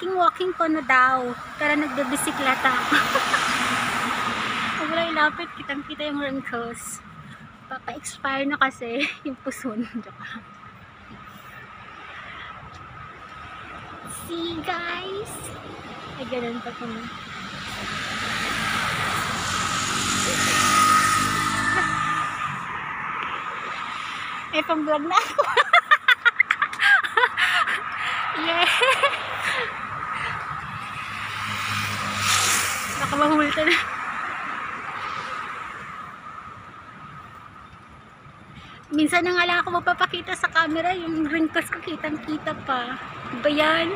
Mag-walking-walking ko na daw. Pero nagbe-bisikleta ako. Sobrang lapit, kitang-kita yung wrinkles. Papa-expire na kasi yung puson. See guys? Ay, ganun pa po. May pang-vlog na ako. yeah. Mahulta na. Minsan na nga lang ako mapapakita sa camera yung wrinkles ko kitang-kita pa. Ba yan?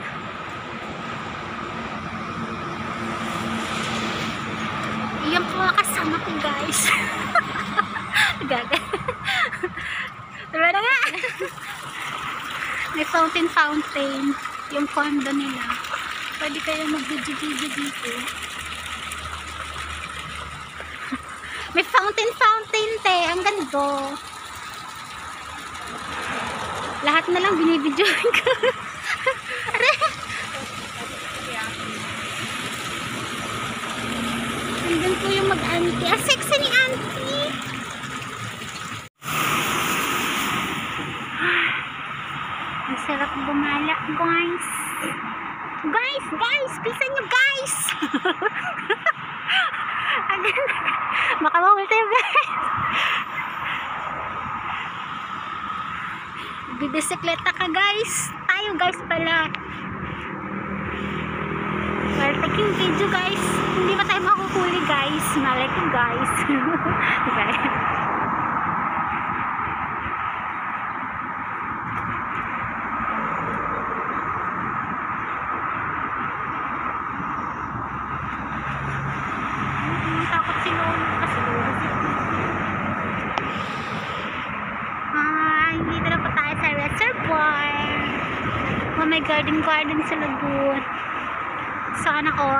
Iyan po kasama ko guys. Gaga. Tara na nga. May fountain fountain. Yung condo nila. Pwede kayong mag-video-video dito. May fountain fountain te. Ang ganda. Lahat na lang binibidyo ko. Aray. Nandun po yung mag-auntie. Ah, sexy ni auntie. Ang sarap gumala, guys. Guys, guys, pisa nyo, guys. Makamahul tayo, guys. Bibisikleta ka, guys. Tayo, guys, pala. While taking video, guys. Hindi pa tayo makuhuli, guys. Malay ko, guys. guys. Ang takot si Lolo kasi Lolo si Ah, dito na po tayo sa reservoir. Oh, may garden garden sa lagoon. Sana all.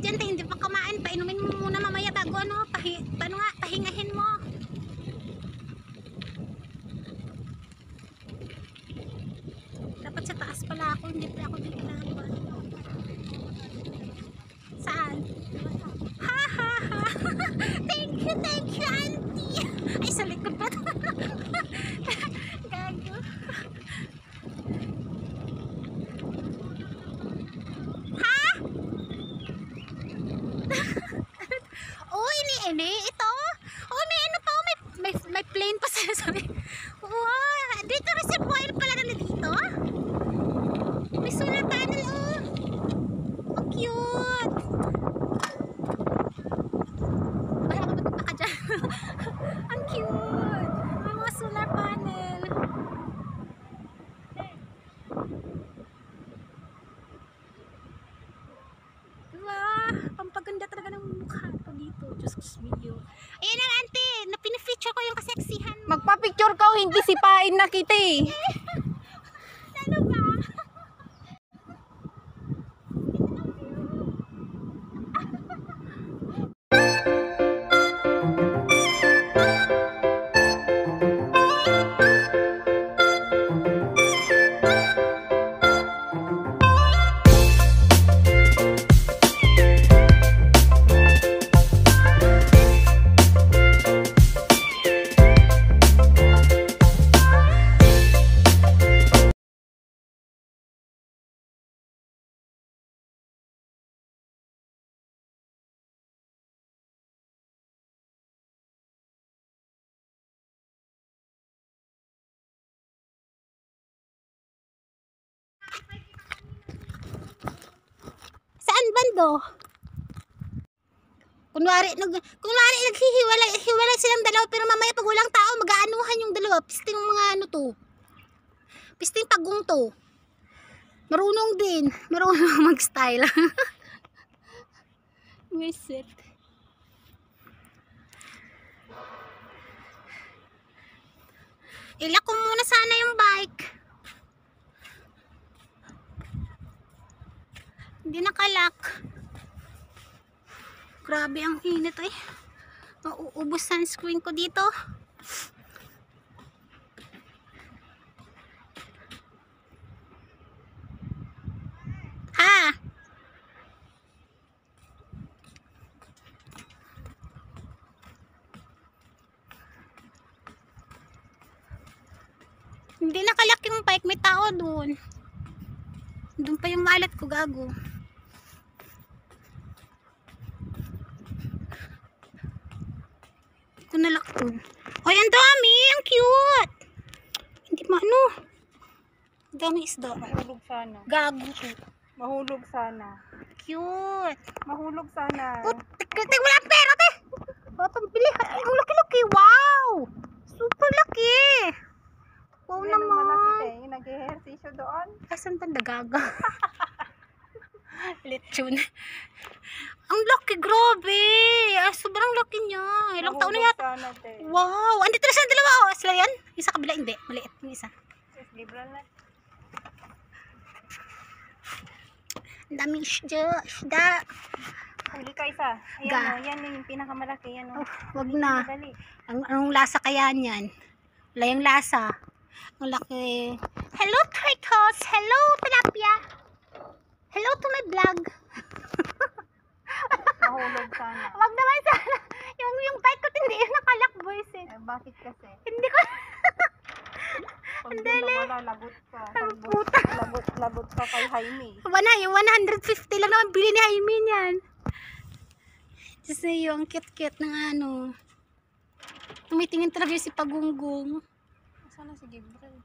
Estudyante, hindi pa kumain. Painumin mo muna mamaya bago ano, pahi, paano nga, pahingahin mo. Dapat sa taas pala ako, hindi pala ako bigla. Saan? Ha! thank you, thank you, auntie! Ay, sa likod pa to. Gago. Ha? oh, ini ini ito. Oh, may ano pa, oh, may may, may plane pa sa sabi. Wow, dito reservoir pala na dito. May solar panel oh. Ang cute. Baka matutok ka dyan. Ang cute. May mga solar panel. Diba? Pampaganda talaga ng mukha ko dito. Diyos ko. Ayan na, auntie. Na pinifeature ko yung kaseksihan mo. Magpa-picture ka o hindi sipain na kita eh. bando? Kunwari, nag, kunwari naghihiwalay hiwalay silang dalawa pero mamaya pag walang tao mag-aanuhan yung dalawa. Pisting mga ano to. Pisting pagong to. Marunong din. Marunong mag-style. Miss it. Ilak ko muna sana yung bike. Hindi nakalak. Grabe ang init eh. Mauubos sunscreen ko dito. Ha? Hindi nakalak yung bike. May tao doon. Doon pa yung wallet ko gago. Ito nalak doon. Ay, ang dami! Ang cute! Hindi maano. Ang dami isda. Mahulog sana. Gago. Mahulog sana. Cute. Mahulog sana. Oh, tek, wala pera, te. Oh, pambili. Ang laki-laki. Wow! Super laki. Wow Yan ang malaki naman. eh. Yung nag-ehersisyo doon. Asan tanda gaga? Lechon. Ang laki, grabe. Ay, sobrang laki niya. Ilang taon na yata. Wow! Andito na siya dalawa. Oh, sila yan? Yung sa kabila, hindi. Maliit yung isa. Ang daming isda. Isda. Huli ka isa. Ayan Ga. o, yan yung pinakamalaki. Yan o. Oh, wag na. Dali. Ang, anong lasa kaya niyan? Wala yung lasa. Ang laki. Hello, turtles! Hello, tilapia! Hello to my vlog! Mahulog sana. Wag naman sana. Yung, yung bike ko hindi yung nakalak voice eh. Eh, bakit kasi? Hindi ko. Pag Ang dali. nawala, lagot ka. Ang puta. lagot, lagot ka kay Jaime. Wala, yung 150 lang naman bili ni Jaime niyan. Diyos na yung cute-cute ng ano. Tumitingin talaga yung si Pagunggong. Sana si Gabriel.